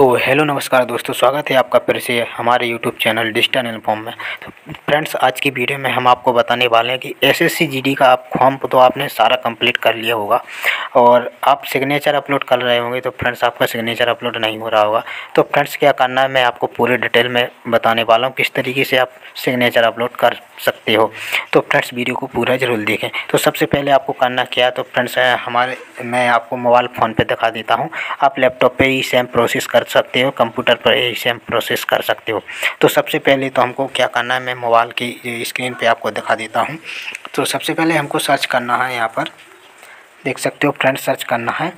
तो हेलो नमस्कार दोस्तों, स्वागत है आपका फिर से हमारे यूट्यूब चैनल डिजिटल इन्फॉर्म में। तो फ्रेंड्स, आज की वीडियो में हम आपको बताने वाले हैं कि एसएससी जीडी का आप फॉर्म तो आपने सारा कंप्लीट कर लिया होगा और आप सिग्नेचर अपलोड कर रहे होंगे तो फ्रेंड्स, आपका सिग्नेचर अपलोड नहीं हो रहा होगा। तो फ्रेंड्स, क्या करना है, मैं आपको पूरे डिटेल में बताने वाला हूँ किस तरीके से आप सिग्नेचर अपलोड कर सकते हो। तो फ्रेंड्स, वीडियो को पूरा ज़रूर देखें। तो सबसे पहले आपको करना क्या तो फ्रेंड्स हमारे, मैं आपको मोबाइल फ़ोन पर दिखा देता हूँ। आप लैपटॉप पर ही सेम प्रोसेस कर सकते हो, कंप्यूटर पर ही सेम प्रोसेस कर सकते हो। तो सबसे पहले तो हमको क्या करना है, मैं मोबाइल की स्क्रीन पे आपको दिखा देता हूँ। तो सबसे पहले हमको सर्च करना है यहाँ पर। देख सकते हो फ्रेंड्स, सर्च करना है।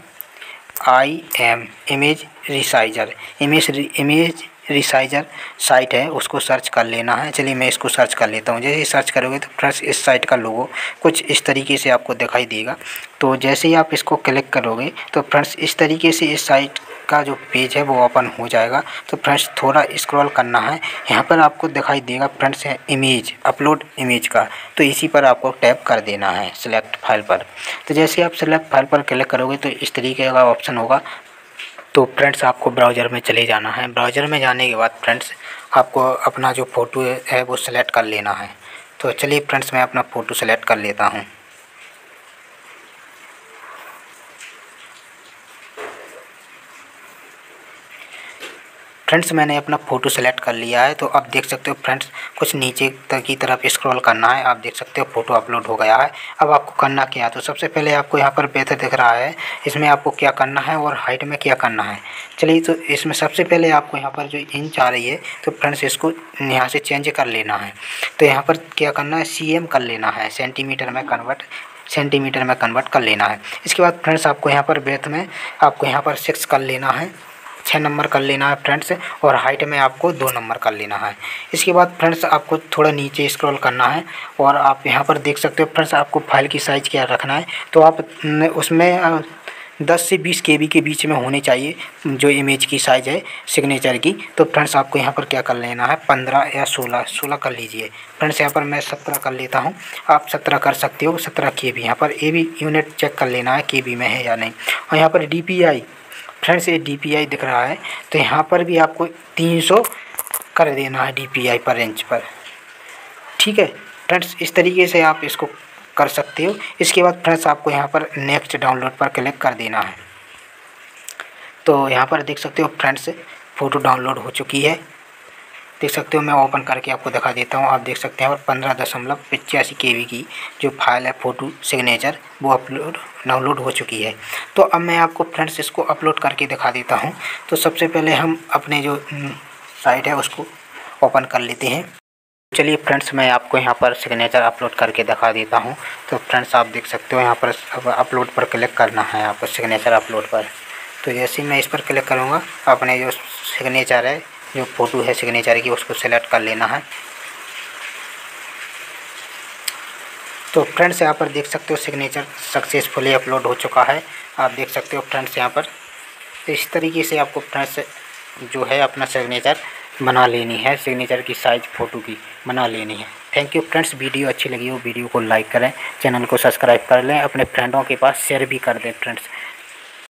I am image resizer image image resizer site है, उसको सर्च कर लेना है। चलिए मैं इसको सर्च कर लेता हूँ। जैसे सर्च करोगे तो फ्रेंड्स, इस साइट का लोगो कुछ इस तरीके से आपको दिखाई देगा। तो जैसे ही आप इसको क्लिक करोगे तो फ्रेंड्स, इस तरीके से इस साइट का जो पेज है वो ओपन हो जाएगा। तो फ्रेंड्स थोड़ा स्क्रॉल करना है। यहाँ पर आपको दिखाई देगा फ्रेंड्स इमेज अपलोड इमेज का। तो इसी पर आपको टैप कर देना है सिलेक्ट फ़ाइल पर। तो जैसे आप सिलेक्ट फ़ाइल पर क्लिक करोगे तो इस तरीके का ऑप्शन होगा। तो फ्रेंड्स आपको ब्राउज़र में चले जाना है। ब्राउज़र में जाने के बाद फ्रेंड्स आपको अपना जो फ़ोटो है वो सिलेक्ट कर लेना है। तो चलिए फ्रेंड्स मैं अपना फ़ोटो सेलेक्ट कर लेता हूँ। फ्रेंड्स, मैंने अपना फ़ोटो सेलेक्ट कर लिया है तो आप देख सकते हो फ्रेंड्स, कुछ नीचे तक की तरफ़ स्क्रॉल करना है, आप देख सकते हो फ़ोटो अपलोड हो गया है। अब आपको करना क्या है? तो सबसे पहले आपको यहाँ पर बेहतर दिख रहा है, इसमें आपको क्या करना है और हाइट में क्या करना है। चलिए तो इसमें सबसे पहले आपको यहाँ पर जो इंच आ रही है तो फ्रेंड्स, इसको यहाँ से चेंज कर लेना है। तो यहाँ पर क्या करना है? सी कर लेना है, सेंटीमीटर में कन्वर्ट, सेंटीमीटर में कन्वर्ट कर लेना है। इसके बाद फ्रेंड्स, आपको यहाँ पर बेथ में, आपको यहाँ पर सिक्स कर लेना है। छः नंबर कर लेना है फ्रेंड्स, और हाइट में आपको दो नंबर कर लेना है। इसके बाद फ्रेंड्स, आपको थोड़ा नीचे स्क्रॉल करना है, और आप यहाँ पर देख सकते हो फ्रेंड्स, आपको फ़ाइल की साइज़ क्या रखना है। तो आप उसमें दस से बीस के के बीच में होने चाहिए, जो इमेज की साइज़ है, सिग्नेचर की। तो फ्रेंड्स, आपको यहाँ पर क्या कर लेना है, पंद्रह या सोलह सोलह कर लीजिए। फ्रेंड्स, यहाँ पर मैं सत्रह कर लेता हूँ, आप सत्रह कर सकते हो, सत्रह के बी यहाँ पर ए भी यूनिट चेक कर लेना है के बी में है या नहीं। और यहाँ पर डी पी आई फ्रेंड्स ये डीपीआई दिख रहा है। तो यहाँ पर भी आपको 300 कर देना है डीपीआई पर इंच पर। ठीक है? फ्रेंड्स, इस तरीके से आप इसको कर सकते हो। इसके बाद फ्रेंड्स, आपको यहाँ पर नेक्स्ट डाउनलोड पर क्लिक कर देना है। तो यहाँ पर देख सकते हो फ्रेंड्स फ़ोटो डाउनलोड हो चुकी है। देख सकते हो, मैं ओपन करके आपको दिखा देता हूँ। आप देख सकते हैं और पंद्रह दशमलव पचासी के वी की जो फ़ाइल है फ़ोटो सिग्नेचर वो अपलोड डाउनलोड हो चुकी है। तो अब मैं आपको फ्रेंड्स इसको अपलोड करके दिखा देता हूँ। तो सबसे पहले हम अपने जो साइट है, उसको ओपन कर लेते हैं। चलिए फ्रेंड्स मैं आपको यहाँ पर सिग्नेचर अपलोड करके दिखा देता हूँ। तो फ्रेंड्स आप देख सकते हो, यहाँ पर अपलोड पर क्लिक करना है आपको सिग्नेचर अपलोड पर। तो जैसे ही मैं इस पर क्लिक करूँगा, अपने जो सिग्नेचर है जो फ़ोटो है सिग्नेचर की, उसको सेलेक्ट कर लेना है। तो फ्रेंड्स, यहाँ पर देख सकते हो सिग्नेचर सक्सेसफुली अपलोड हो चुका है। आप देख सकते हो फ्रेंड्स, यहाँ पर तो इस तरीके से आपको फ्रेंड्स जो है अपना सिग्नेचर बना लेनी है, सिग्नेचर की साइज़ फ़ोटो की बना लेनी है। थैंक यू फ्रेंड्स, वीडियो अच्छी लगी हो, वीडियो को लाइक करें, चैनल को सब्सक्राइब कर लें, अपने फ्रेंडों के पास शेयर भी कर दें फ्रेंड्स।